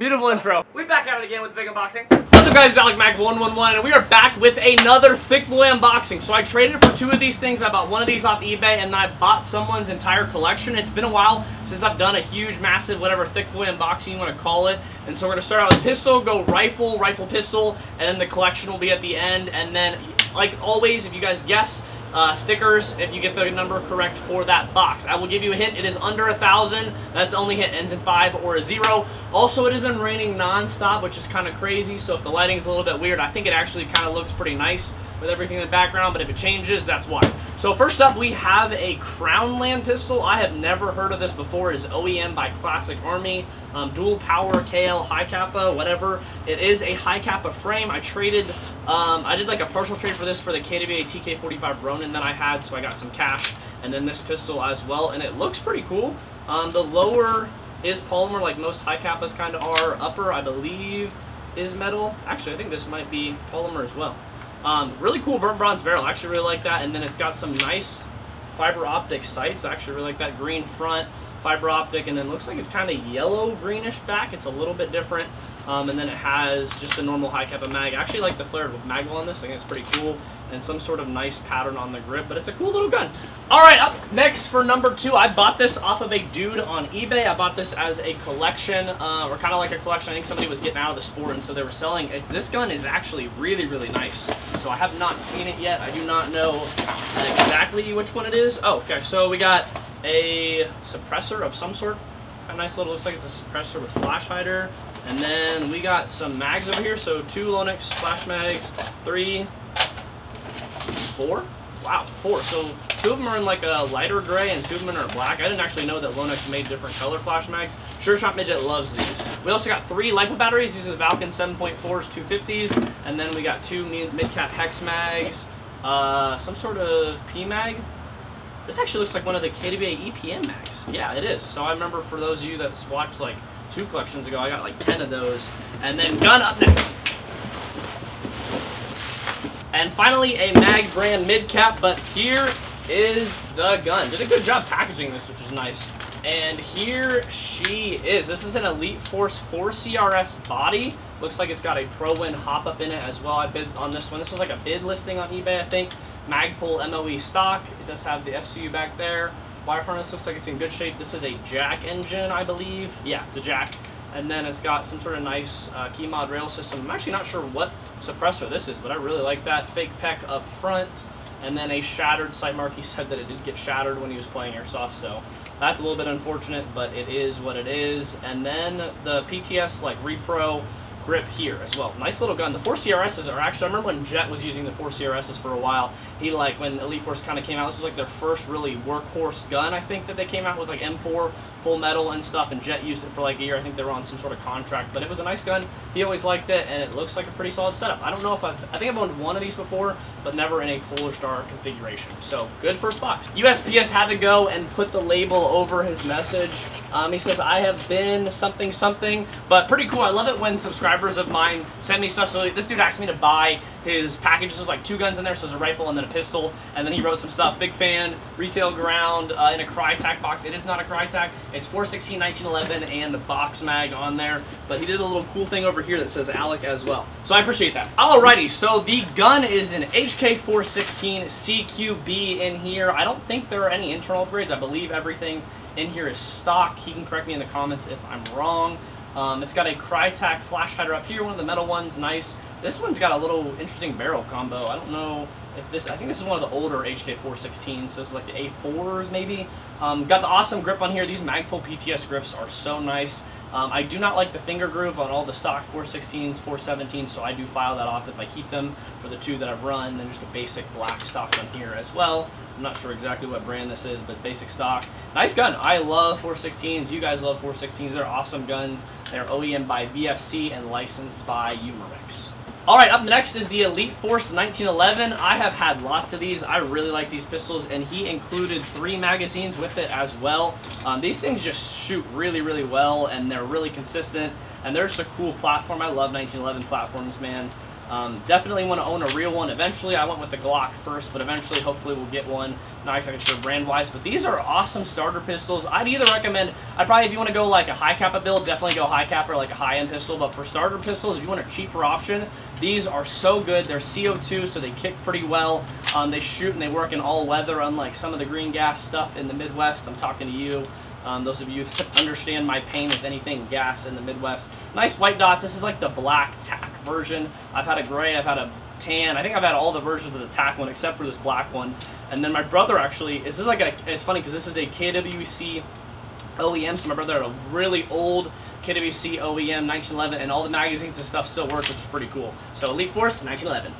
Beautiful intro. We back at it again with the big unboxing. What's up guys, it's Alec Mac 111 and we are back with another Thick Boy unboxing. So I traded for two of these things. I bought one of these off eBay and I bought someone's entire collection. It's been a while since I've done a huge, massive, whatever Thick Boy unboxing you want to call it. And so we're going to start out with pistol, go rifle, rifle, pistol, and then the collection will be at the end. And then, like always, if you guys guess, uh, stickers if you get the number correct for that box. I will give you a hint. It is under a thousand. That's only hit Ends in five or a zero. Also, it has been raining non-stop, which is kind of crazy. So if the lighting's a little bit weird, I think it actually kind of looks pretty nice with everything in the background, but if it changes, that's why. So first up, we have a Crownland pistol. I have never heard of this before. It's OEM by Classic Army. Um, dual power, KL, Hi-Capa, whatever. It is a Hi-Capa frame. I traded, um, I did like a partial trade for this for the KWA TK45 Ronin that I had, so I got some cash. And then this pistol as well, and it looks pretty cool. Um, the lower is polymer like most Hi-Capas kind of are. Upper, I believe, is metal. Actually, I think this might be polymer as well. Um, really cool burnt bronze barrel. I actually really like that. And then it's got some nice fiber optic sights. Actually really like that green front fiber optic. And then looks like it's kind of yellow greenish back. It's a little bit different. Um, and then it has just a normal Hi-Capa mag. I actually like the flared with magwell on this. I think it's pretty cool. And some sort of nice pattern on the grip, but it's a cool little gun. All right, up next for number two, I bought this off of a dude on eBay. I bought this as a collection, uh, or kind of like a collection. I think somebody was getting out of the sport, and so they were selling it. This gun is actually really, really nice. So I have not seen it yet. I do not know exactly which one it is. Oh, okay, so we got a suppressor of some sort. A nice little, looks like it's a suppressor with flash hider. And then we got some mags over here. So two Lonex flash mags, three, four? Wow, four. So two of them are in like a lighter gray and two of them are black. I didn't actually know that Lonex made different color flash mags. Sure Shot Midget loves these. We also got three LiPo batteries. These are the Valken 7.4s 250s. And then we got two mid-cap hex mags, uh, some sort of P-mag. This actually looks like one of the KWA EPM mags. Yeah, it is. So I remember for those of you that watched like two collections ago, I got like 10 of those. And then gun up next. And finally, a Mag brand mid cap, but here is the gun. Did a good job packaging this, which is nice. And here she is. This is an Elite Force 4 CRS body. Looks like it's got a Pro-Win hop-up in it as well. I bid on this one. This was like a bid listing on eBay, I think. Magpul MOE stock. It does have the FCU back there. Wire harness looks like it's in good shape. This is a jack engine, I believe. Yeah, it's a jack. And then it's got some sort of nice uh, key mod rail system. I'm actually not sure what suppressor this is, but I really like that. Fake PEQ up front, and then a shattered sight mark. He said that it did get shattered when he was playing Airsoft, so that's a little bit unfortunate, but it is what it is. And then the PTS like Repro grip here as well. Nice little gun. The 4 CRSs are actually, I remember when Jet was using the 4 CRSs for a while, he like, when Elite Force kind of came out, this was like their first really workhorse gun, I think, that they came out with like M4 full metal and stuff, and Jet used it for like a year. I think they were on some sort of contract, but it was a nice gun. He always liked it, and it looks like a pretty solid setup. I don't know if I've, I think I've owned one of these before, but never in a Polar Star configuration. So, good first box. USPS had to go and put the label over his message. Um, he says, I have been something something, but pretty cool. I love it when subscribers of mine send me stuff. So this dude asked me to buy his package. There's like two guns in there, so there's a rifle and then a pistol, and then he wrote some stuff. Big fan, retail ground, uh, in a Krytac box. It is not a Krytac. It's 416 1911 and the box mag on there, but he did a little cool thing over here that says Alec as well. So I appreciate that. Alrighty, so the gun is an HK416 CQB in here. I don't think there are any internal upgrades. I believe everything in here is stock. He can correct me in the comments if I'm wrong. Um, it's got a Krytac flash hider up here, one of the metal ones, nice. This one's got a little interesting barrel combo. I don't know if this, I think this is one of the older HK416s, so it's like the A4s maybe. Um, got the awesome grip on here. These Magpul PTS grips are so nice. Um, I do not like the finger groove on all the stock 416s, 417s, so I do file that off if I keep them for the two that I've run. Then just a basic black stock on here as well. I'm not sure exactly what brand this is, but basic stock. Nice gun. I love 416s. You guys love 416s. They're awesome guns. They're OEM by VFC and licensed by Umarex. Alright, up next is the Elite Force 1911. I have had lots of these. I really like these pistols, and he included three magazines with it as well. Um, these things just shoot really, really well, and they're really consistent, and they're just a cool platform. I love 1911 platforms, man. Um, definitely want to own a real one eventually. I went with the Glock first, but eventually, hopefully, we'll get one. Not exactly sure brand-wise, but these are awesome starter pistols. I'd either recommend, I'd probably, if you want to go like a Hi-Capa build, definitely go high cap or like a high-end pistol. But for starter pistols, if you want a cheaper option, these are so good. They're CO2, so they kick pretty well. Um, they shoot and they work in all weather, unlike some of the green gas stuff in the Midwest. I'm talking to you. Um, those of you that understand my pain with anything gas in the Midwest. Nice white dots. This is like the black version. I've had a gray, I've had a tan. I think I've had all the versions of the tack one except for this black one. And then my brother actually, this is like a, it's funny because this is a KWC OEM. So my brother had a really old KWC OEM 1911 and all the magazines and stuff still work, which is pretty cool. So Elite Force 1911.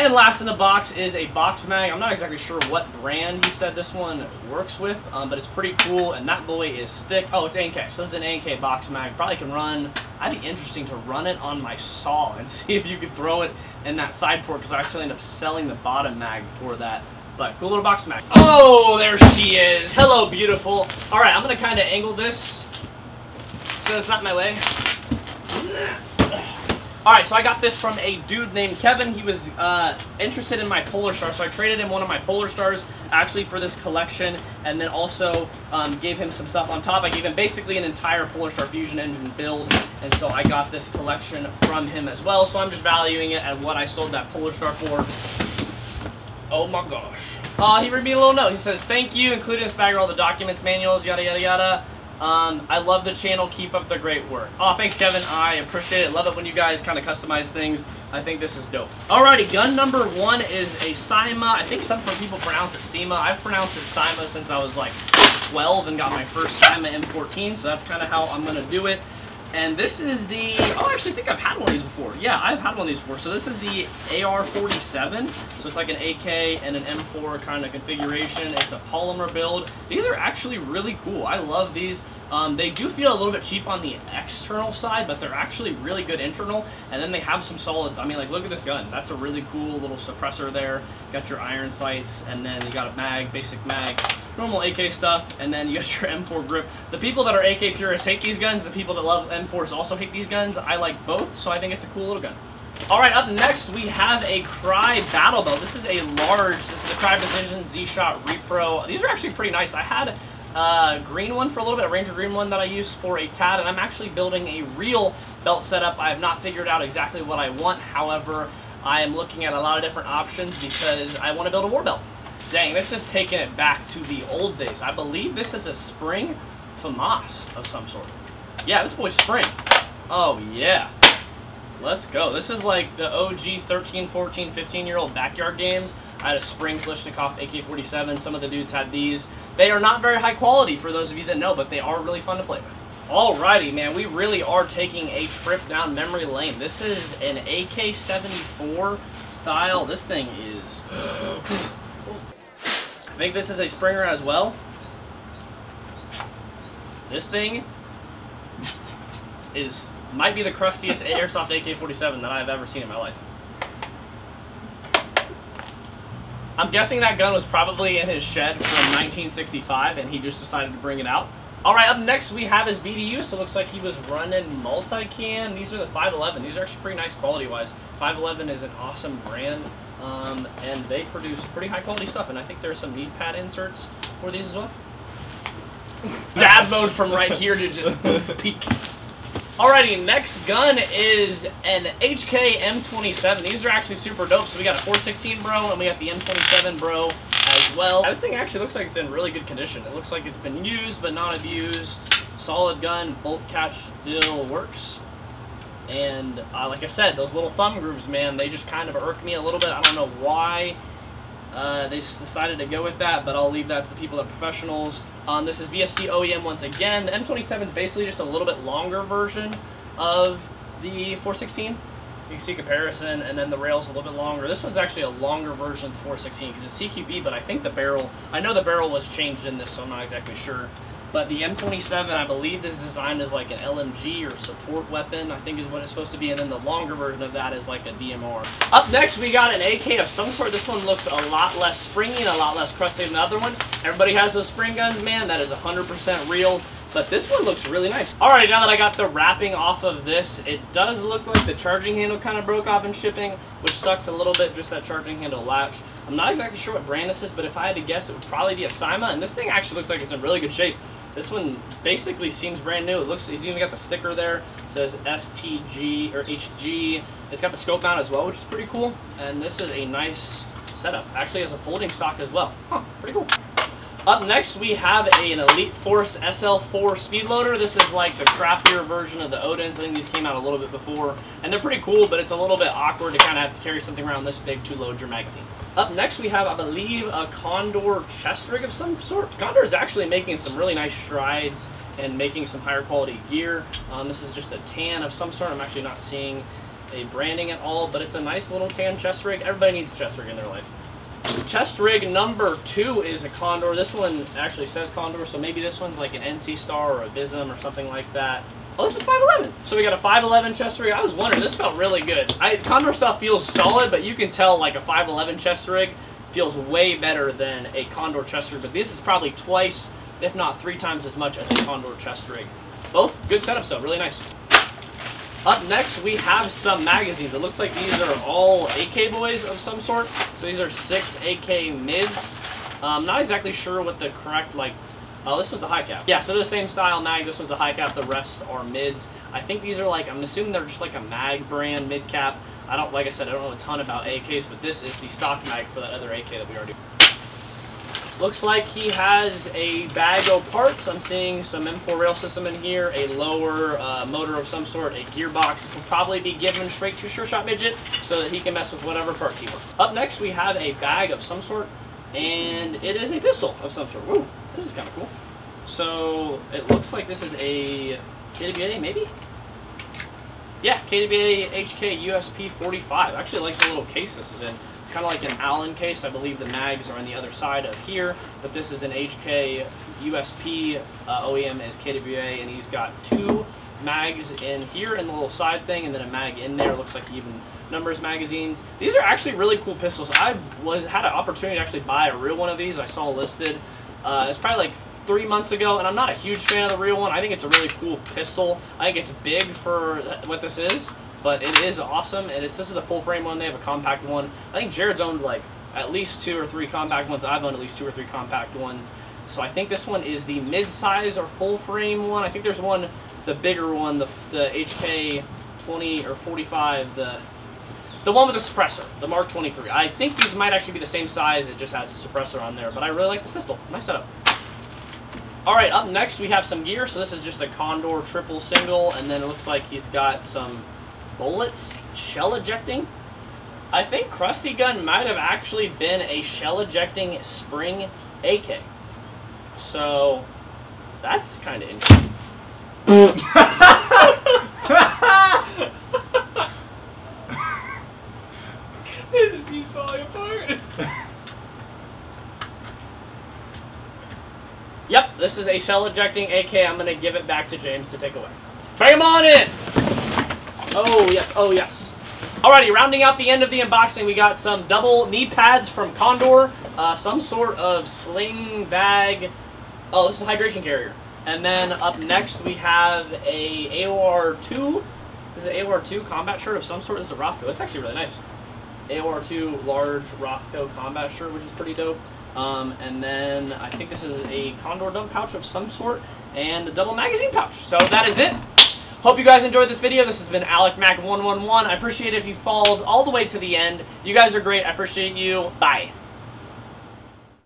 And last in the box is a box mag. I'm not exactly sure what brand he said this one works with, um, but it's pretty cool, and that boy is thick. Oh, it's A&K, so this is an A&K box mag. Probably can run, I'd be interesting to run it on my saw and see if you could throw it in that side port, because I actually end up selling the bottom mag for that. But cool little box mag. Oh, there she is. Hello, beautiful. All right, I'm going to kind of angle this so it's not my way. Alright, so I got this from a dude named Kevin. He was uh, interested in my Polar Star, so I traded him one of my Polar Stars actually for this collection, and then also um, gave him some stuff on top. I gave him basically an entire Polar Star Fusion Engine build, and so I got this collection from him as well, so I'm just valuing it at what I sold that Polar Star for. Oh my gosh. Uh, he read me a little note. He says, thank you, including this bag all the documents, manuals, yada yada yada. Um, I love the channel. Keep up the great work. Oh, thanks, Kevin. I appreciate it. Love it when you guys kind of customize things. I think this is dope. Alrighty, gun number one is a CYMA. I think some people pronounce it CYMA. I've pronounced it CYMA since I was like 12 and got my first CYMA M14, so that's kind of how I'm going to do it. And this is the, oh, I actually think I've had one of these before. Yeah, I've had one of these before. So this is the AR-47. So it's like an AK and an M4 kind of configuration. It's a polymer build. These are actually really cool. I love these. Um, they do feel a little bit cheap on the external side, but they're actually really good internal. And then they have some solid, I mean, like, look at this gun. That's a really cool little suppressor there. Got your iron sights, and then you got a mag, basic mag, normal AK stuff, and then you got your M4 grip. The people that are AK purists hate these guns. The people that love M4s also hate these guns. I like both, so I think it's a cool little gun. Alright, up next we have a Crye Battle Belt. This is a large, this is a Crye Precision Z-Shot Repro. These are actually pretty nice. I had uh, green one for a little bit, a Ranger green one that I used for a TAD, and I'm actually building a real belt setup. I have not figured out exactly what I want, however, I am looking at a lot of different options because I want to build a war belt. Dang, this is taking it back to the old days. I believe this is a spring FAMAS of some sort. Yeah, this boy's spring. Oh, yeah. Let's go. This is like the OG 13, 14, 15-year-old backyard games. I had a spring Kalashnikov AK-47. Some of the dudes had these. They are not very high quality for those of you that know, but they are really fun to play with. Alrighty, man, we really are taking a trip down memory lane. This is an AK-74 style. This thing is... I think this is a Springer as well. This thing is might be the crustiest airsoft AK-47 that I've ever seen in my life. I'm guessing that gun was probably in his shed from 1965 and he just decided to bring it out. Alright, up next we have his BDU, so looks like he was running MultiCam. These are the 511. These are actually pretty nice quality-wise. 511 is an awesome brand, um, and they produce pretty high-quality stuff, and I think there's some knee pad inserts for these as well. Dad mode from right here to just peek. Alrighty, next gun is an HK M27. These are actually super dope. So we got a 416 bro, and we got the M27 bro as well. This thing actually looks like it's in really good condition. It looks like it's been used, but not abused. Solid gun, bolt catch still works. And uh, like I said, those little thumb grooves, man, they just kind of irk me a little bit. I don't know why uh, they just decided to go with that, but I'll leave that to the people that are professionals. Um, this is VFC OEM once again. The M27 is basically just a little bit longer version of the 416. You can see comparison, and then the rail's a little bit longer. This one's actually a longer version of the 416 because it's CQB, but I think the barrel, I know the barrel was changed in this, so I'm not exactly sure. But the M27, I believe, is designed as like an LMG or support weapon, I think is what it's supposed to be. And then the longer version of that is like a DMR. Up next, we got an AK of some sort. This one looks a lot less springy and a lot less crusty than the other one. Everybody has those spring guns, man. That is 100% real. But this one looks really nice. Alright, now that I got the wrapping off of this, it does look like the charging handle kind of broke off in shipping, which sucks a little bit, just that charging handle latch. I'm not exactly sure what brand this is, but if I had to guess, it would probably be a CYMA, and this thing actually looks like it's in really good shape. This one basically seems brand new. It looks, it's even got the sticker there. It says STG or HG. It's got the scope mount as well, which is pretty cool. And this is a nice setup. Actually has a folding stock as well. Huh, pretty cool. Up next, we have a, an Elite Force SL4 speed loader. This is like the craftier version of the Odins. I think these came out a little bit before. And they're pretty cool, but it's a little bit awkward to kind of have to carry something around this big to load your magazines. Up next, we have, I believe, a Condor chest rig of some sort. Condor is actually making some really nice strides and making some higher quality gear. Um, this is just a tan of some sort. I'm actually not seeing a branding at all, but it's a nice little tan chest rig. Everybody needs a chest rig in their life. Chest rig number two is a Condor. This one actually says Condor, so maybe this one's like an NC Star or a Vism or something like that. Oh, this is 511. So we got a 511 chest rig. I was wondering, this felt really good. I, Condor stuff feels solid, but you can tell like a 511 chest rig feels way better than a Condor chest rig. But this is probably twice, if not three times as much as a Condor chest rig. Both good setups though, really nice. Up next, we have some magazines. It looks like these are all AK boys of some sort. So these are six AK mids. I'm not exactly sure what the correct, like, oh, this one's a high cap. Yeah, so they're the same style mag. This one's a high cap. The rest are mids. I think these are like, I'm assuming they're just like a mag brand mid cap. I don't, like I said, I don't know a ton about AKs, but this is the stock mag for that other AK that we already Looks like he has a bag of parts. I'm seeing some M4 rail system in here, a lower uh, motor of some sort, a gearbox. This will probably be given straight to Sure Shot Midget so that he can mess with whatever parts he wants. Up next, we have a bag of some sort, and it is a pistol of some sort. Ooh, this is kind of cool. So it looks like this is a KWA, maybe? Yeah, KWA HK USP 45. I actually like the little case this is in. It's kind of like an Allen case. I believe the mags are on the other side of here, but this is an HK USP. Uh, OEM as KWA, and he's got two mags in here and the little side thing, and then a mag in there. Looks like even numbers magazines. These are actually really cool pistols. I was had an opportunity to actually buy a real one of these. I saw listed. Uh, it's probably like three months ago, and I'm not a huge fan of the real one. I think it's a really cool pistol. I think it's big for what this is but it is awesome, and it's this is the full frame one. They have a compact one. I think Jared's owned like at least two or three compact ones. I've owned at least two or three compact ones. So I think this one is the mid-size or full frame one. I think there's one, the bigger one, the, the HK 20 or 45, the the one with the suppressor, the Mark 23. I think these might actually be the same size. It just has a suppressor on there, but I really like this pistol. Nice setup. All right, up next we have some gear. So this is just a Condor triple single, and then it looks like he's got some bullets shell ejecting. I think Krusty Gun might have actually been a shell ejecting spring AK. So that's kind of interesting. it just keeps falling apart. yep, this is a shell ejecting AK. I'm going to give it back to James to take away. Him on in! Oh, yes. Oh, yes. Alrighty, rounding out the end of the unboxing, we got some double knee pads from Condor, uh, some sort of sling bag. Oh, this is a hydration carrier. And then up next, we have a AOR2. This is an AOR2 combat shirt of some sort. This is a Rothco. It's actually really nice. AOR2 large Rothco combat shirt, which is pretty dope. Um, and then I think this is a Condor dump pouch of some sort and a double magazine pouch. So that is it. Hope you guys enjoyed this video. This has been Alec Mac 111. I appreciate it if you followed all the way to the end. You guys are great. I appreciate you. Bye.